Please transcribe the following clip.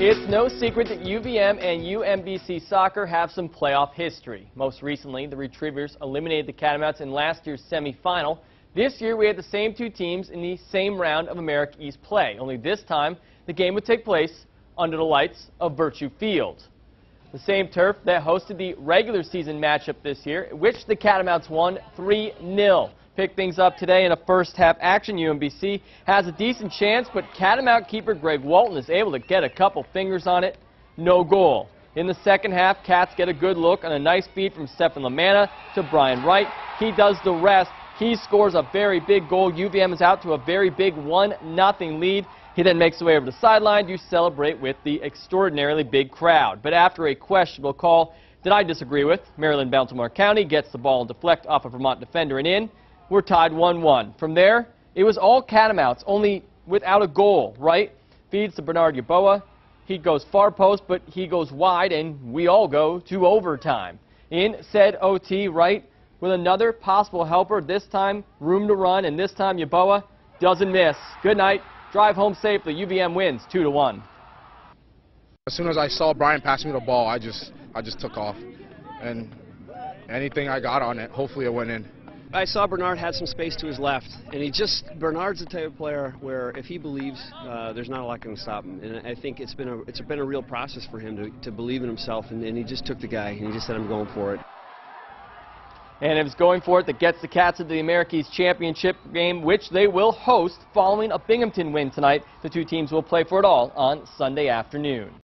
It's no secret that UVM and UMBC soccer have some playoff history. Most recently, the Retrievers eliminated the Catamounts in last year's semifinal. This year, we had the same two teams in the same round of America East play, only this time, the game would take place under the lights of Virtue Field. The same turf that hosted the regular season matchup this year, which the Catamounts won 3-0 pick things up today in a first half action. UMBC has a decent chance, but Catamount keeper Greg Walton is able to get a couple fingers on it. No goal. In the second half, Cats get a good look on a nice feed from Stefan Lamanna to Brian Wright. He does the rest. He scores a very big goal. UVM is out to a very big 1-0 lead. He then makes his way over the sideline You celebrate with the extraordinarily big crowd. But after a questionable call that I disagree with, Maryland Baltimore County gets the ball and deflect off a Vermont defender and in. We're tied 1-1. From there, it was all Catamounts, only without a goal, right? Feeds to Bernard Yeboah. He goes far post, but he goes wide, and we all go to overtime. In said OT, right, with another possible helper, this time room to run, and this time Yeboah doesn't miss. Good night. Drive home safely. UVM wins 2 to 1. As soon as I saw Brian pass me the ball, I just I just took off. And anything I got on it, hopefully it went in. I saw Bernard had some space to his left, and he just Bernard's the type of player where if he believes, uh, there's not a lot going to stop him. And I think it's been a it's been a real process for him to, to believe in himself, and, and he just took the guy and he just said, "I'm going for it." And it was going for it that gets the Cats into the Americas Championship game, which they will host following a Binghamton win tonight. The two teams will play for it all on Sunday afternoon.